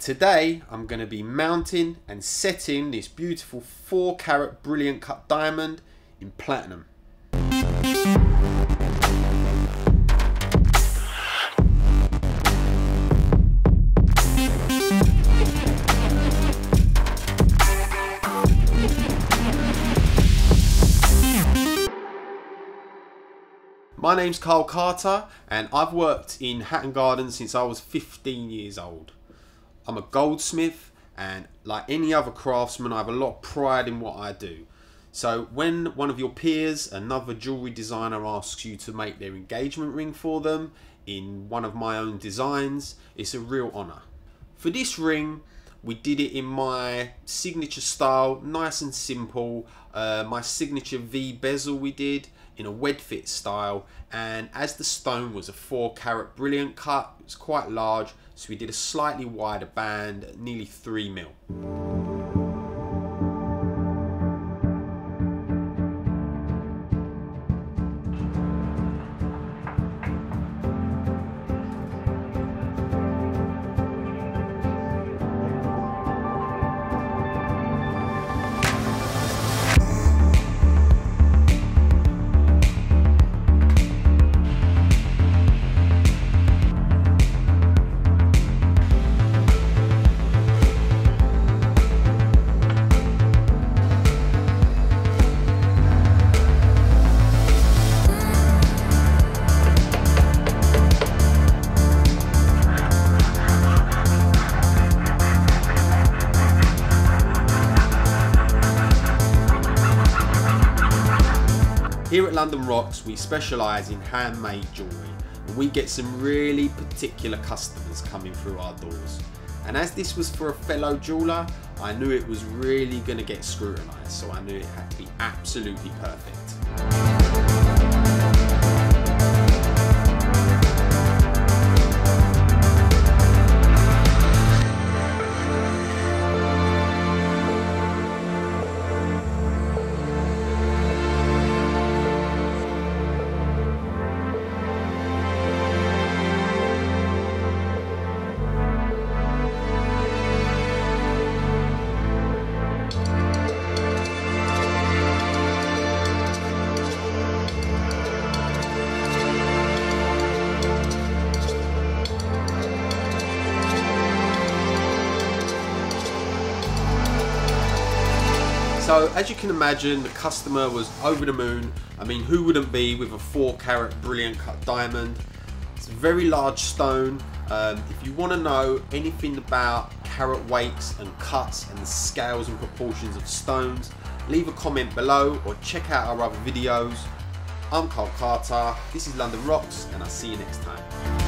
Today I'm going to be mounting and setting this beautiful 4 carat brilliant cut diamond in platinum. My name's Karl Karter and I've worked in Hatton Garden since I was 15 years old. I'm a goldsmith and like any other craftsman I have a lot of pride in what I do. So when one of your peers, another jewellery designer asks you to make their engagement ring for them in one of my own designs, it's a real honour. For this ring, we did it in my signature style, nice and simple. Uh, my signature V bezel we did in a wed fit style and as the stone was a 4 carat brilliant cut, it was quite large so we did a slightly wider band, nearly 3 mil. Here at London Rocks, we specialise in handmade jewellery and we get some really particular customers coming through our doors. And as this was for a fellow jeweller, I knew it was really going to get scrutinised, so I knew it had to be absolutely perfect. So as you can imagine, the customer was over the moon. I mean, who wouldn't be with a four carat brilliant cut diamond? It's a very large stone. Um, if you want to know anything about carat weights and cuts and the scales and proportions of stones, leave a comment below or check out our other videos. I'm Karl Karter, this is London Rocks, and I'll see you next time.